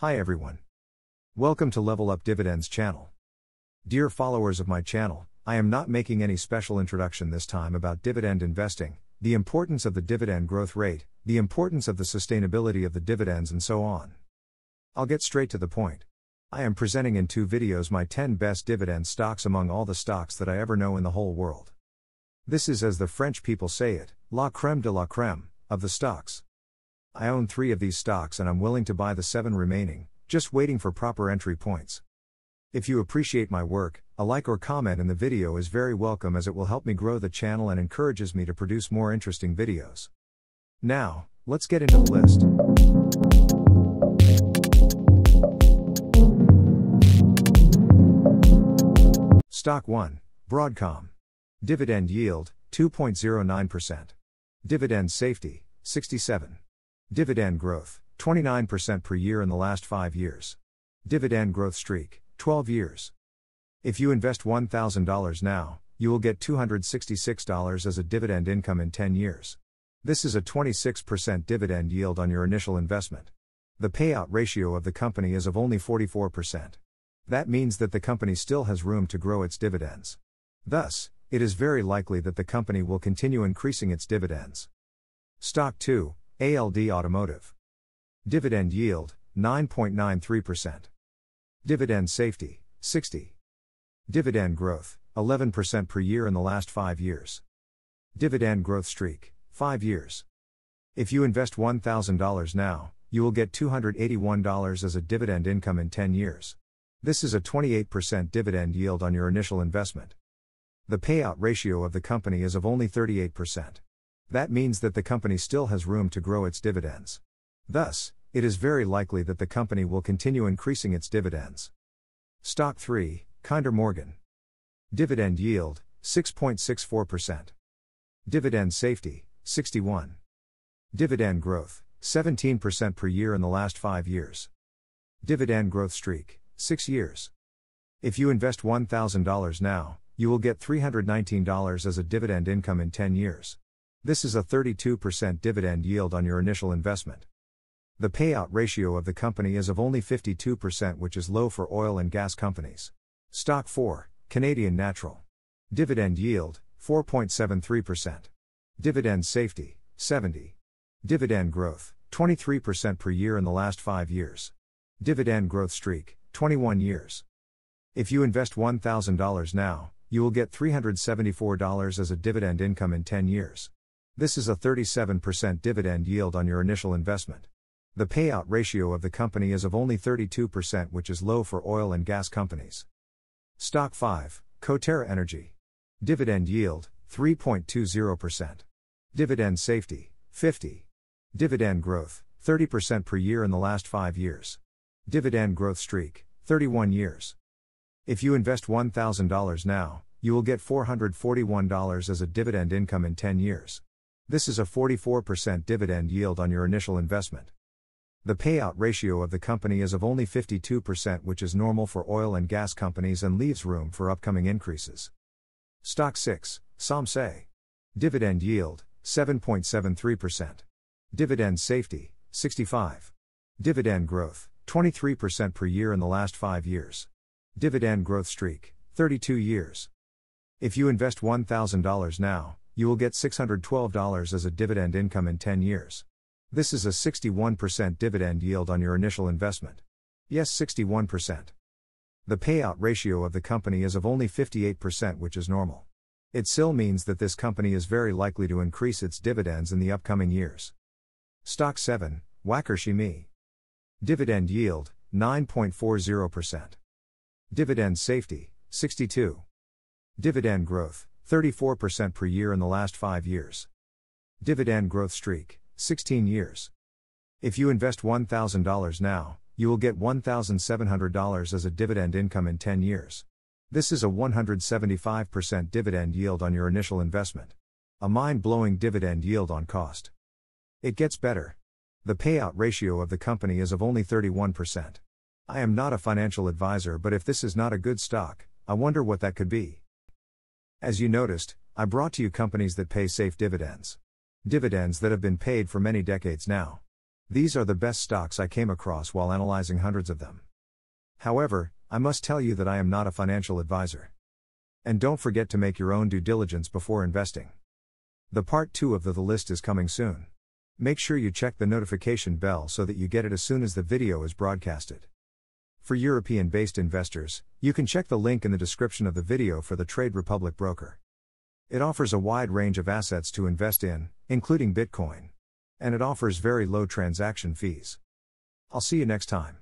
Hi everyone. Welcome to Level Up Dividends channel. Dear followers of my channel, I am not making any special introduction this time about dividend investing, the importance of the dividend growth rate, the importance of the sustainability of the dividends and so on. I'll get straight to the point. I am presenting in two videos my 10 best dividend stocks among all the stocks that I ever know in the whole world. This is as the French people say it, la creme de la creme, of the stocks. I own three of these stocks and I'm willing to buy the seven remaining, just waiting for proper entry points. If you appreciate my work, a like or comment in the video is very welcome as it will help me grow the channel and encourages me to produce more interesting videos. Now, let's get into the list. Stock 1, Broadcom. Dividend yield, 2.09%. Dividend safety, 67. Dividend growth, 29% per year in the last 5 years. Dividend growth streak, 12 years. If you invest $1,000 now, you will get $266 as a dividend income in 10 years. This is a 26% dividend yield on your initial investment. The payout ratio of the company is of only 44%. That means that the company still has room to grow its dividends. Thus, it is very likely that the company will continue increasing its dividends. Stock 2, ALD Automotive. Dividend yield, 9.93%. Dividend safety, 60. Dividend growth, 11% per year in the last 5 years. Dividend growth streak, 5 years. If you invest $1,000 now, you will get $281 as a dividend income in 10 years. This is a 28% dividend yield on your initial investment. The payout ratio of the company is of only 38%. That means that the company still has room to grow its dividends. Thus, it is very likely that the company will continue increasing its dividends. Stock 3, Kinder Morgan. Dividend yield, 6.64%. Dividend safety, 61. Dividend growth, 17% per year in the last 5 years. Dividend growth streak, 6 years. If you invest $1,000 now, you will get $319 as a dividend income in 10 years. This is a 32% dividend yield on your initial investment. The payout ratio of the company is of only 52%, which is low for oil and gas companies. Stock 4, Canadian Natural. Dividend yield, 4.73%. Dividend safety, 70. Dividend growth, 23% per year in the last 5 years. Dividend growth streak, 21 years. If you invest $1,000 now, you will get $374 as a dividend income in 10 years. This is a 37% dividend yield on your initial investment. The payout ratio of the company is of only 32%, which is low for oil and gas companies. Stock 5, Coterra Energy. Dividend yield, 3.20%. Dividend safety, 50. Dividend growth, 30% per year in the last 5 years. Dividend growth streak, 31 years. If you invest $1,000 now, you will get $441 as a dividend income in 10 years. This is a 44% dividend yield on your initial investment. The payout ratio of the company is of only 52%, which is normal for oil and gas companies and leaves room for upcoming increases. Stock 6, SAMSE. Dividend yield, 7.73%. Dividend safety, 65. Dividend growth, 23% per year in the last 5 years. Dividend growth streak, 32 years. If you invest $1,000 now, you will get $612 as a dividend income in 10 years. This is a 61% dividend yield on your initial investment. Yes, 61%. The payout ratio of the company is of only 58%, which is normal. It still means that this company is very likely to increase its dividends in the upcoming years. Stock 7, Wacker Chemie. Dividend yield, 9.40%. Dividend safety, 62. Dividend growth, 34% per year in the last 5 years. Dividend growth streak, 16 years. If you invest $1,000 now, you will get $1,700 as a dividend income in 10 years. This is a 175% dividend yield on your initial investment. A mind blowing dividend yield on cost. It gets better. The payout ratio of the company is of only 31%. I am not a financial advisor, but if this is not a good stock, I wonder what that could be. As you noticed, I brought to you companies that pay safe dividends. Dividends that have been paid for many decades now. These are the best stocks I came across while analyzing hundreds of them. However, I must tell you that I am not a financial advisor. And don't forget to make your own due diligence before investing. The part 2 of the, the list is coming soon. Make sure you check the notification bell so that you get it as soon as the video is broadcasted. For European based investors, you can check the link in the description of the video for the Trade Republic broker. It offers a wide range of assets to invest in, including Bitcoin. And it offers very low transaction fees. I'll see you next time.